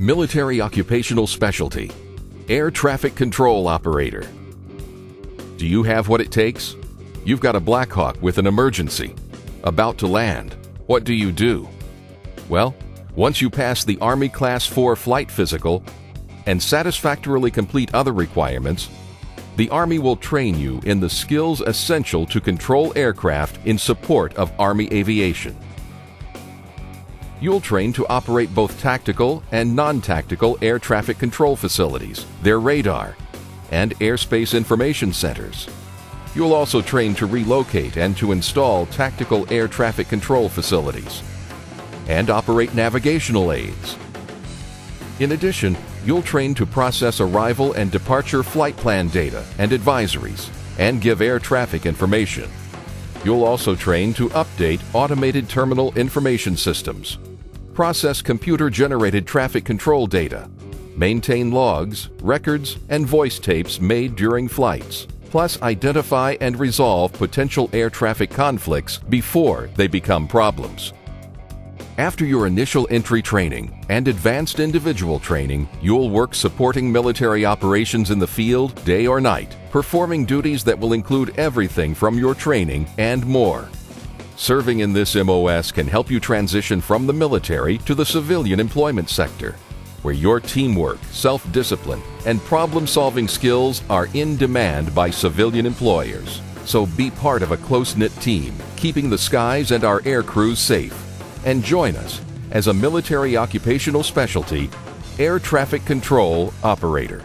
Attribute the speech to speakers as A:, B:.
A: Military Occupational Specialty Air Traffic Control Operator. Do you have what it takes? You've got a Black Hawk with an emergency. About to land. What do you do? Well, once you pass the Army Class 4 flight physical and satisfactorily complete other requirements, the Army will train you in the skills essential to control aircraft in support of Army aviation. You'll train to operate both tactical and non-tactical air traffic control facilities, their radar, and airspace information centers. You'll also train to relocate and to install tactical air traffic control facilities and operate navigational aids. In addition, you'll train to process arrival and departure flight plan data and advisories and give air traffic information. You'll also train to update automated terminal information systems process computer-generated traffic control data, maintain logs, records, and voice tapes made during flights, plus identify and resolve potential air traffic conflicts before they become problems. After your initial entry training and advanced individual training, you'll work supporting military operations in the field day or night, performing duties that will include everything from your training and more. Serving in this MOS can help you transition from the military to the civilian employment sector, where your teamwork, self-discipline, and problem-solving skills are in demand by civilian employers. So be part of a close-knit team, keeping the skies and our air crews safe. And join us as a military occupational specialty, air traffic control operator.